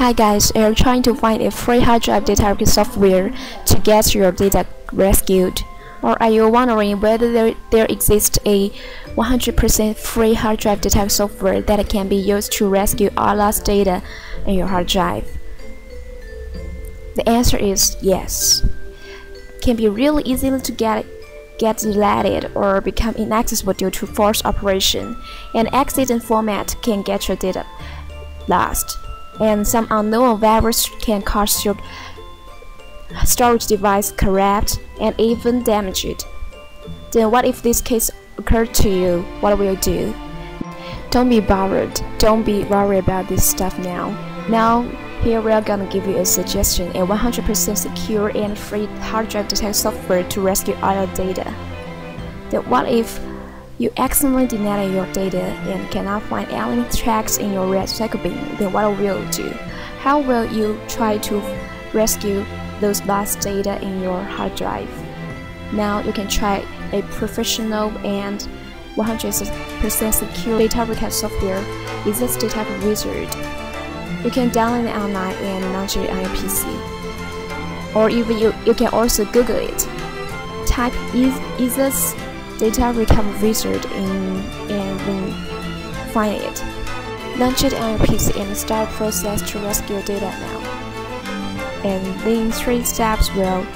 Hi guys, are you trying to find a free hard drive data recovery software to get your data rescued? Or are you wondering whether there, there exists a 100% free hard drive data software that can be used to rescue all lost data in your hard drive? The answer is yes. Can be really easy to get get deleted or become inaccessible due to force operation, and accident format can get your data lost and some unknown virus can cause your storage device corrupt and even damage it. Then what if this case occurred to you? What will you do? Don't be worried. Don't be worried about this stuff now. Now, here we are gonna give you a suggestion, a 100% secure and free hard drive detect software to rescue all your data. Then what if you accidentally deleted your data and cannot find any tracks in your recycle bin, then what will you do? How will you try to rescue those lost data in your hard drive? Now you can try a professional and 100% secure data recovery software EaseUS Data recovery Wizard. You can download it online and launch it on your PC. Or even you, you can also Google it. Type is EaseUS data recover wizard in, and find it. Launch it on your PC and start process to rescue data now. And these three steps will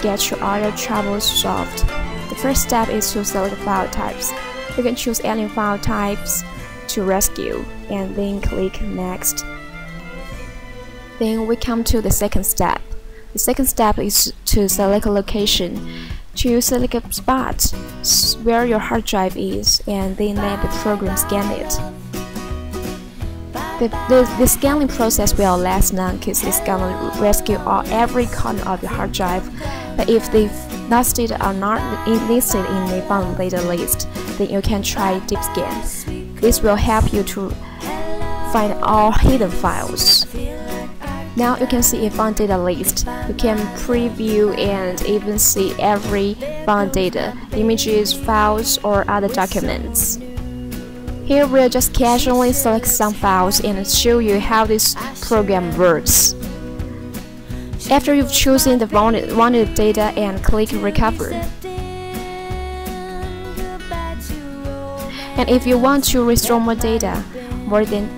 get your other troubles solved. The first step is to select file types. You can choose any file types to rescue and then click next. Then we come to the second step. The second step is to select a location Choose select a spot where your hard drive is and then let the program scan it. The, the, the scanning process will last long because it's gonna rescue all every corner of your hard drive. But if the lost data are not listed in the found data list, then you can try deep scan. This will help you to find all hidden files. Now you can see a found data list. You can preview and even see every found data, images, files, or other documents. Here we'll just casually select some files and show you how this program works. After you've chosen the wanted, wanted data and click Recover. And if you want to restore more data, more than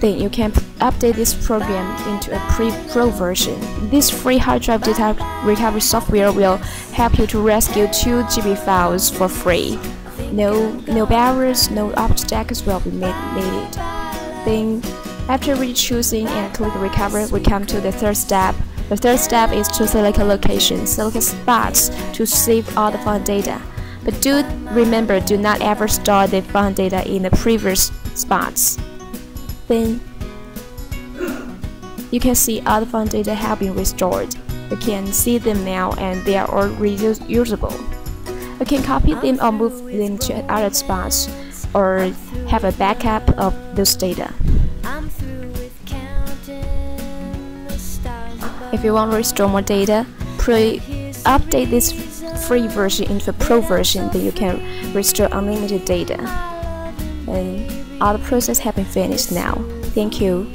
then you can update this program into a pre-pro version. This free hard drive data recovery software will help you to rescue 2 GB files for free. No, no barriers, no obstacles will be made needed. Then, after re-choosing and click recover, we come to the third step. The third step is to select a location, select a spot to save all the found data. But do remember, do not ever store the found data in the previous spots. Then you can see all the found data have been restored. You can see them now and they are all reusable. You can copy them or move them to other spots or have a backup of those data. If you want to restore more data, update this free version into a pro version, then you can restore unlimited data. And all the process have been finished now. Thank you.